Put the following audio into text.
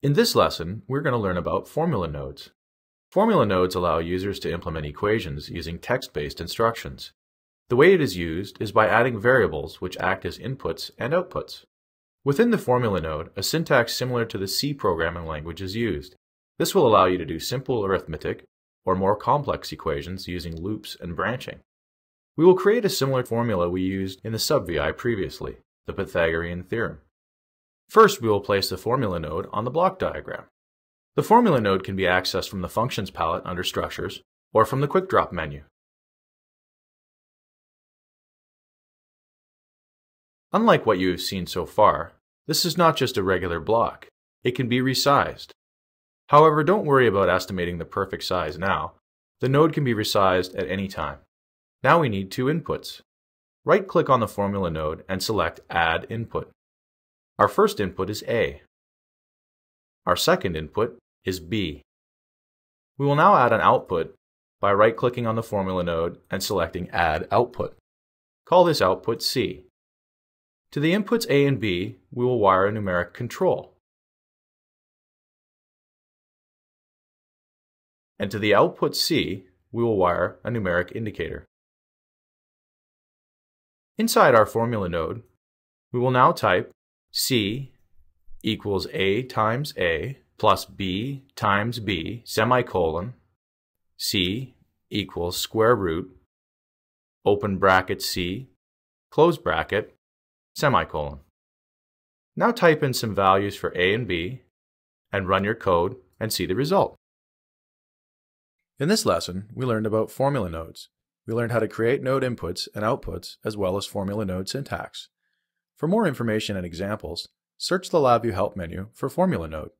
In this lesson, we're going to learn about formula nodes. Formula nodes allow users to implement equations using text-based instructions. The way it is used is by adding variables which act as inputs and outputs. Within the formula node, a syntax similar to the C programming language is used. This will allow you to do simple arithmetic or more complex equations using loops and branching. We will create a similar formula we used in the sub-VI previously, the Pythagorean theorem. First, we will place the formula node on the block diagram. The formula node can be accessed from the Functions palette under Structures or from the Quick Drop menu. Unlike what you have seen so far, this is not just a regular block. It can be resized. However, don't worry about estimating the perfect size now. The node can be resized at any time. Now we need two inputs. Right-click on the formula node and select Add Input. Our first input is A. Our second input is B. We will now add an output by right-clicking on the formula node and selecting Add Output. Call this output C. To the inputs A and B, we will wire a numeric control. And to the output C, we will wire a numeric indicator. Inside our formula node, we will now type C equals A times A plus B times B semicolon C equals square root open bracket C close bracket semicolon. Now type in some values for A and B and run your code and see the result. In this lesson, we learned about formula nodes. We learned how to create node inputs and outputs as well as formula node syntax. For more information and examples, search the LabVIEW Help menu for Formula Node.